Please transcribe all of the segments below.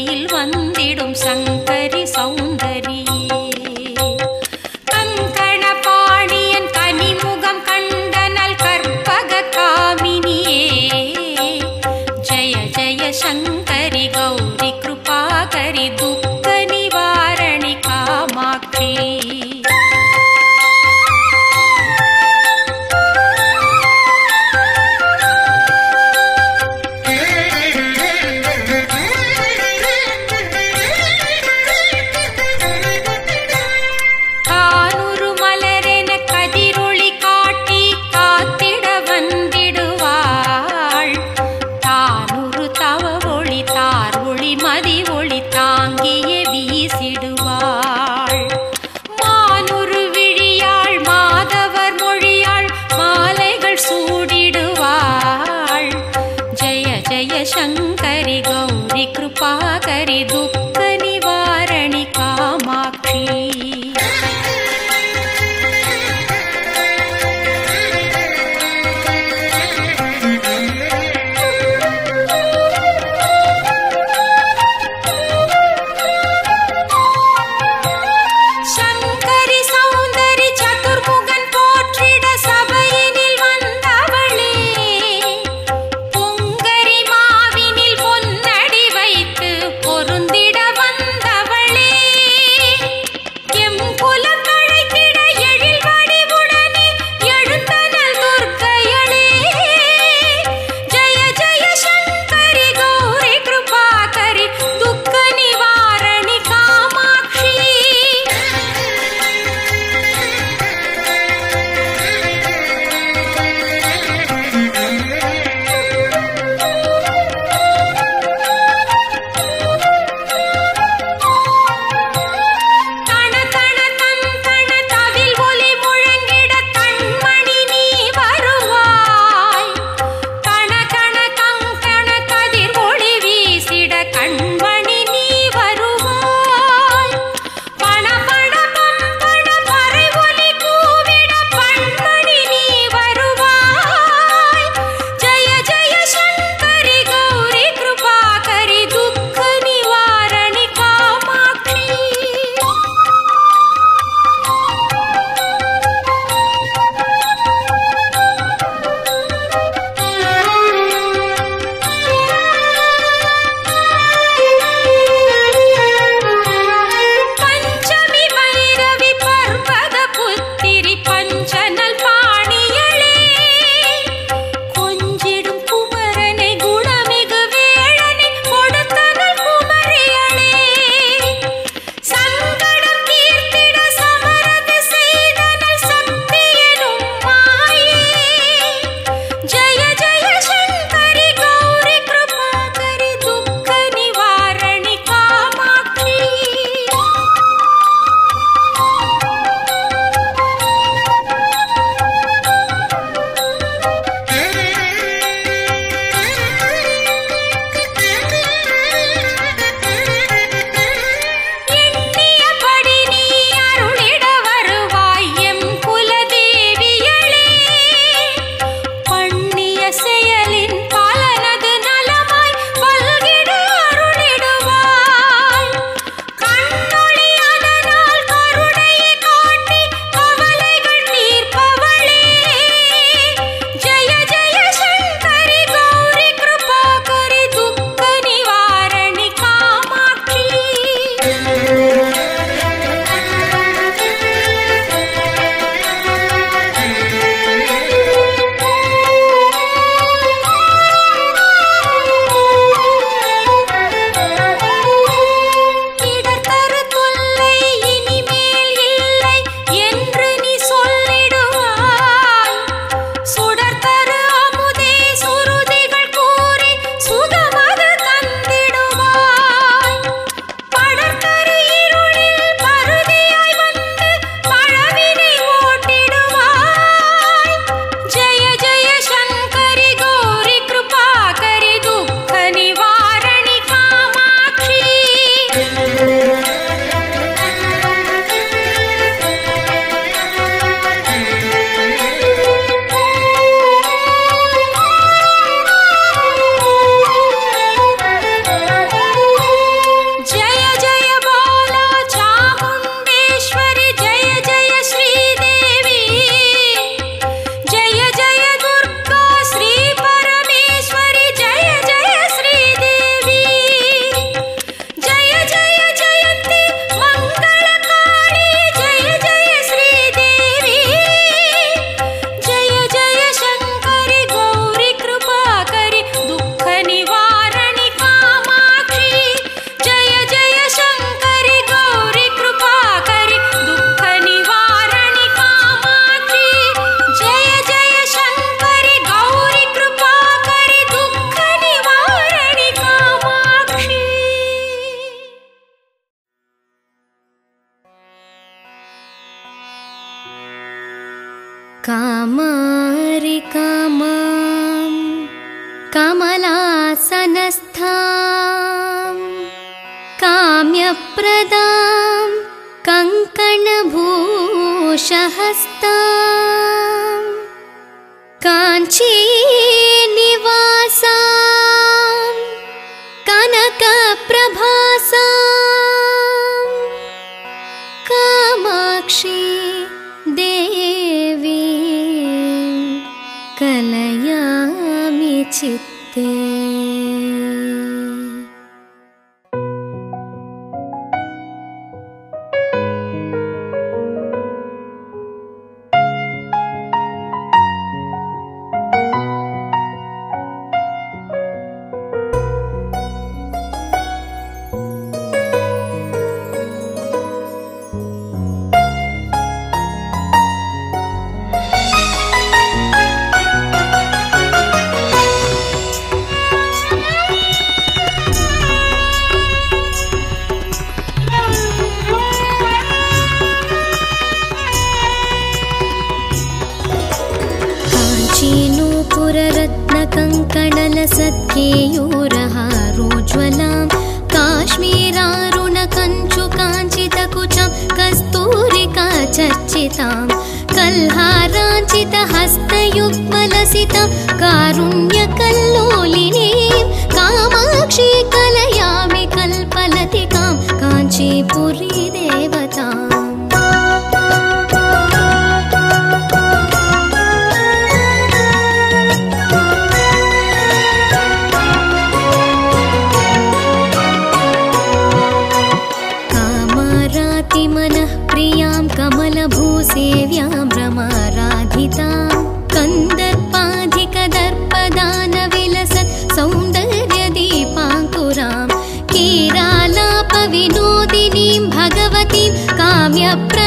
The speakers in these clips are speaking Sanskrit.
வழியில் வந்திடும் சங்கரி சௌந்தர் कामारिकामां कमलासनस्था काम्यप्रदा सत्येयोरहारोज्ज्वलां काश्मीरारुण कञ्चु कस्तूरिका चर्चितां कल्हाराञ्चितहस्तयुग्मलसितं कारुण्यकल्लोलिनी सेव्यां भ्रमाराधितां कन्दर्पाधिकदर्पदानविलसौन्दर्यदीपाङ्कुरां केरालापविनोदिनीं भगवतीं काम्यप्र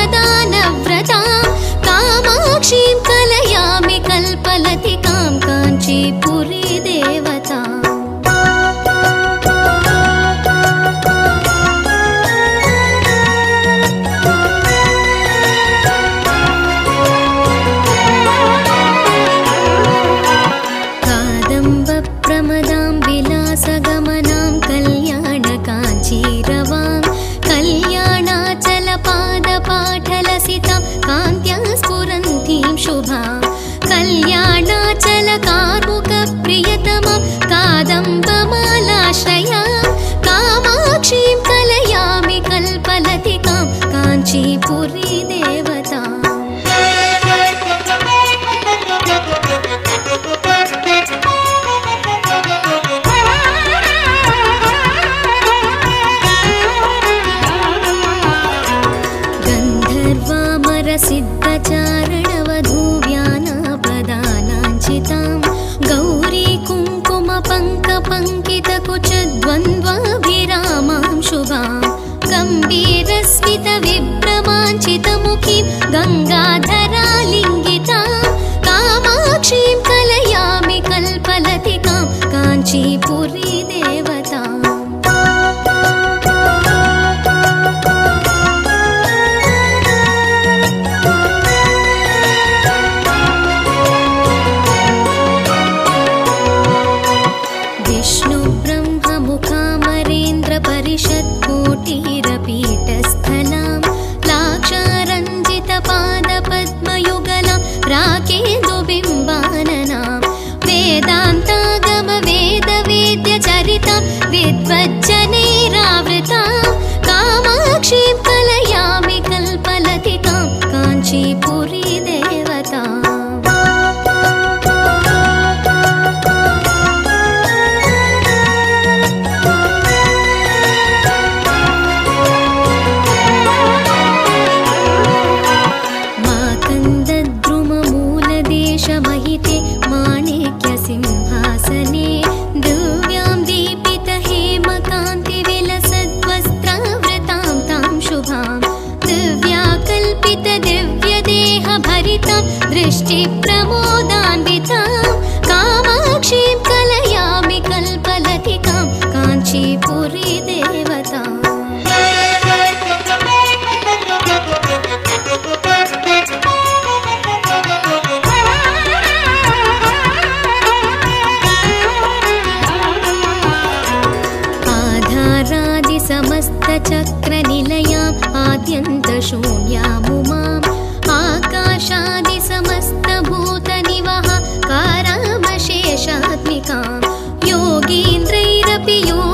प्रसिद्ध श्रीपुरीदेवताधारादि देवता। आद्यन्तशून्यामु माम्। आकाशादि समस्तभूतनिवह कारामशेषात्मिका। योगीन्द्रैरपि योगि